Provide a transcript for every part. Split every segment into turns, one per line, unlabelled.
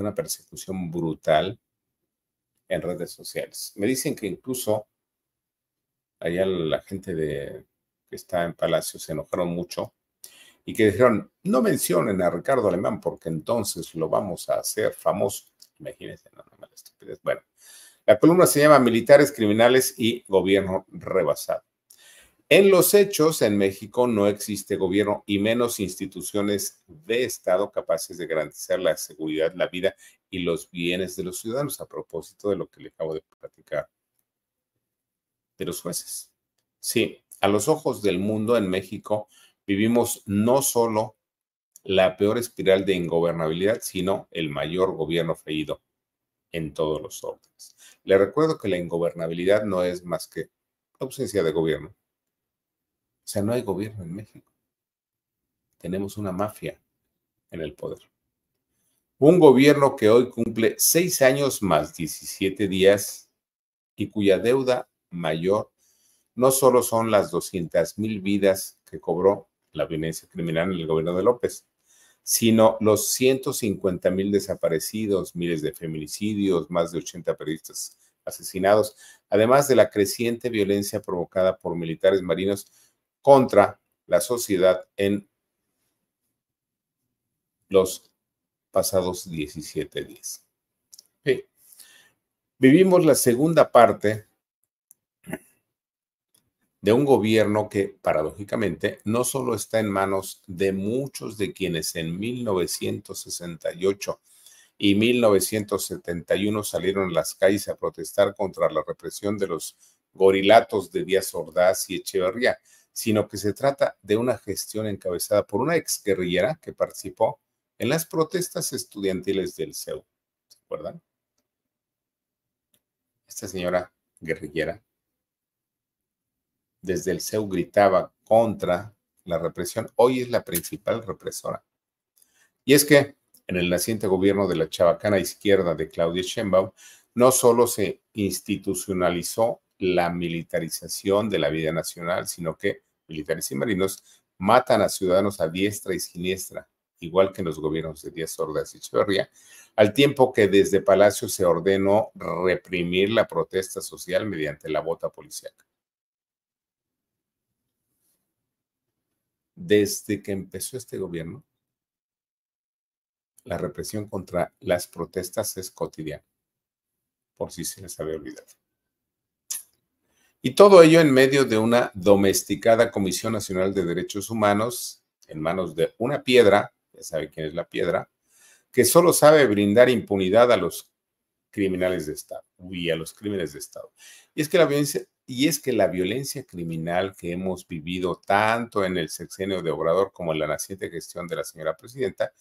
una persecución brutal en redes sociales. Me dicen que incluso allá la gente de, que está en Palacio se enojaron mucho y que dijeron, no mencionen a Ricardo Alemán porque entonces lo vamos a hacer famoso. Imagínense, no, no, estupidez. Bueno, la columna se llama Militares, Criminales y Gobierno Rebasado. En los hechos, en México no existe gobierno y menos instituciones de Estado capaces de garantizar la seguridad, la vida y los bienes de los ciudadanos, a propósito de lo que le acabo de platicar de los jueces. Sí, a los ojos del mundo en México vivimos no solo la peor espiral de ingobernabilidad, sino el mayor gobierno fallido en todos los órdenes. Le recuerdo que la ingobernabilidad no es más que ausencia de gobierno. O sea, no hay gobierno en México. Tenemos una mafia en el poder. Un gobierno que hoy cumple seis años más 17 días y cuya deuda mayor no solo son las 200 mil vidas que cobró la violencia criminal en el gobierno de López, sino los 150 mil desaparecidos, miles de feminicidios, más de 80 periodistas asesinados, además de la creciente violencia provocada por militares marinos contra la sociedad en los pasados 17 días. Vivimos la segunda parte de un gobierno que, paradójicamente, no solo está en manos de muchos de quienes en 1968 y 1971 salieron a las calles a protestar contra la represión de los gorilatos de Díaz Ordaz y Echeverría, sino que se trata de una gestión encabezada por una exguerrillera que participó en las protestas estudiantiles del CEU. ¿Se acuerdan? Esta señora guerrillera desde el CEU gritaba contra la represión, hoy es la principal represora. Y es que en el naciente gobierno de la chabacana izquierda de Claudia Sheinbaum, no solo se institucionalizó la militarización de la vida nacional, sino que militares y marinos matan a ciudadanos a diestra y siniestra, igual que en los gobiernos de Díaz Ordaz y Echeverría, al tiempo que desde Palacio se ordenó reprimir la protesta social mediante la bota policíaca. desde que empezó este gobierno, la represión contra las protestas es cotidiana, por si se les había olvidado. Y todo ello en medio de una domesticada Comisión Nacional de Derechos Humanos en manos de una piedra, ya sabe quién es la piedra, que solo sabe brindar impunidad a los criminales de Estado y a los crímenes de Estado. Y es que la violencia y es que la violencia criminal que hemos vivido tanto en el sexenio de Obrador como en la naciente gestión de la señora presidenta,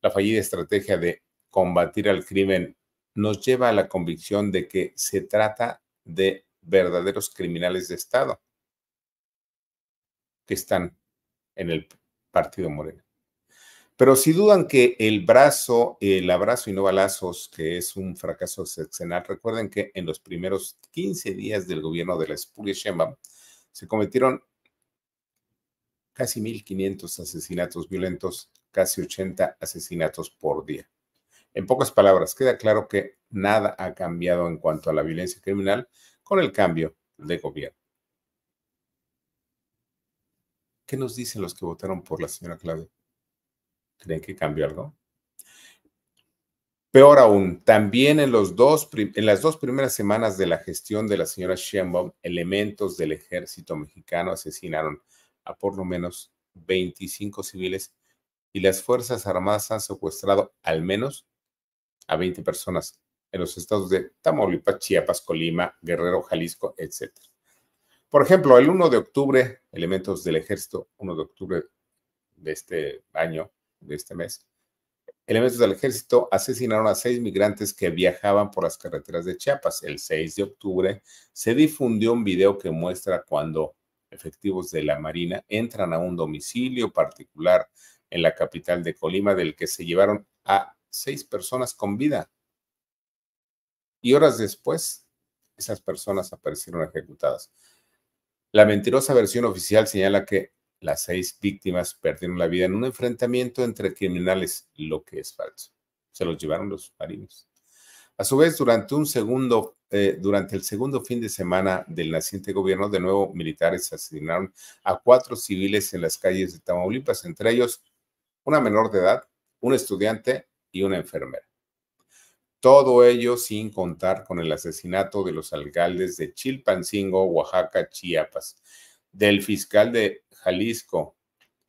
la fallida estrategia de combatir al crimen nos lleva a la convicción de que se trata de verdaderos criminales de Estado que están en el partido Moreno. Pero si dudan que el brazo, el abrazo y no balazos, que es un fracaso sexenal, recuerden que en los primeros 15 días del gobierno de la Espuria se cometieron casi 1.500 asesinatos violentos, casi 80 asesinatos por día. En pocas palabras, queda claro que nada ha cambiado en cuanto a la violencia criminal con el cambio de gobierno. ¿Qué nos dicen los que votaron por la señora Claudia? ¿Creen que cambió algo? Peor aún, también en, las dos primeras semanas de la gestión de la señora Sheinbaum, elementos del ejército mexicano asesinaron a por lo menos 25 civiles y las Fuerzas Armadas han secuestrado al menos a 20 personas en los estados de Tamaulipas, Chiapas, Colima, Guerrero, Jalisco, etc. Por ejemplo, el 1 de octubre, elementos del ejército, 1 de octubre de este año, de este mes, elementos del ejército asesinaron a seis migrantes que viajaban por las carreteras de Chiapas. El 6 de octubre se difundió un video que muestra cuando efectivos de la Marina entran a un domicilio particular en la capital de Colima del que se llevaron a seis personas con vida. Y horas después, esas personas aparecieron ejecutadas. La mentirosa versión oficial señala que las seis víctimas perdieron la vida en un enfrentamiento entre criminales, lo que es falso. Se los llevaron los marinos. A su vez, durante un segundo, eh, durante el segundo fin de semana del naciente gobierno, de nuevo militares asesinaron a cuatro civiles en las calles de Tamaulipas, entre ellos una menor de edad, un estudiante y una enfermera. Todo ello sin contar con el asesinato de los alcaldes de Chilpancingo, Oaxaca, Chiapas, del fiscal de Jalisco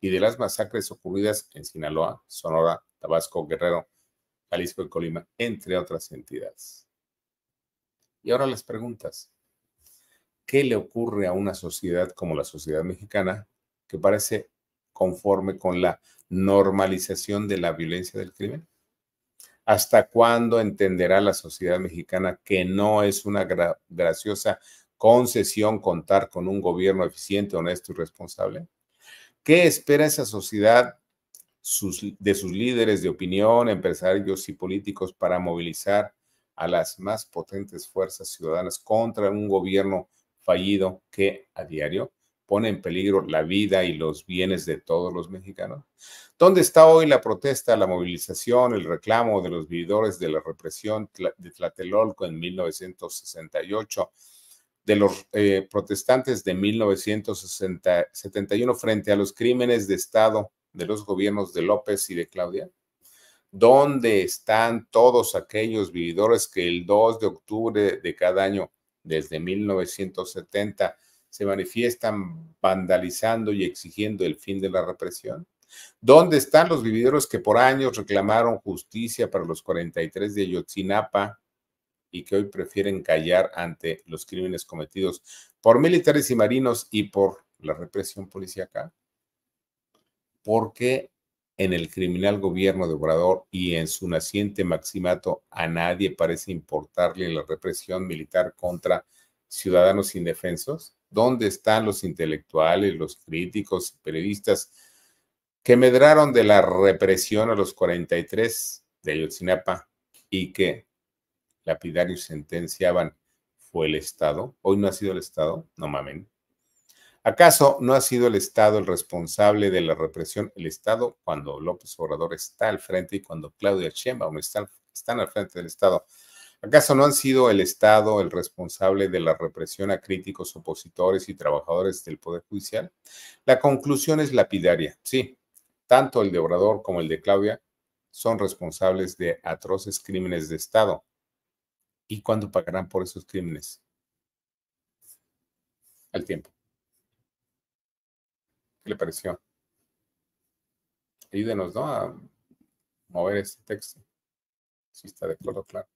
y de las masacres ocurridas en Sinaloa, Sonora, Tabasco, Guerrero, Jalisco y Colima, entre otras entidades. Y ahora las preguntas. ¿Qué le ocurre a una sociedad como la sociedad mexicana que parece conforme con la normalización de la violencia del crimen? ¿Hasta cuándo entenderá la sociedad mexicana que no es una graciosa concesión contar con un gobierno eficiente, honesto y responsable? ¿Qué espera esa sociedad de sus líderes de opinión, empresarios y políticos para movilizar a las más potentes fuerzas ciudadanas contra un gobierno fallido que a diario pone en peligro la vida y los bienes de todos los mexicanos? ¿Dónde está hoy la protesta, la movilización, el reclamo de los vividores de la represión de Tlatelolco en 1968? de los eh, protestantes de 1971 frente a los crímenes de Estado de los gobiernos de López y de Claudia? ¿Dónde están todos aquellos vividores que el 2 de octubre de cada año, desde 1970, se manifiestan vandalizando y exigiendo el fin de la represión? ¿Dónde están los vividores que por años reclamaron justicia para los 43 de Ayotzinapa y que hoy prefieren callar ante los crímenes cometidos por militares y marinos y por la represión policíaca? Porque en el criminal gobierno de Obrador y en su naciente maximato a nadie parece importarle la represión militar contra ciudadanos indefensos? ¿Dónde están los intelectuales, los críticos, periodistas que medraron de la represión a los 43 de Ayotzinapa y que lapidarios sentenciaban fue el Estado. Hoy no ha sido el Estado, no mamen. ¿Acaso no ha sido el Estado el responsable de la represión? El Estado cuando López Obrador está al frente y cuando Claudia Sheinbaum están, están al frente del Estado. ¿Acaso no han sido el Estado el responsable de la represión a críticos, opositores y trabajadores del Poder Judicial? La conclusión es lapidaria. Sí, tanto el de Obrador como el de Claudia son responsables de atroces crímenes de Estado. ¿Y cuándo pagarán por esos crímenes? Al tiempo. ¿Qué le pareció? Ayúdenos, ¿no? A mover este texto. Si está de acuerdo, claro.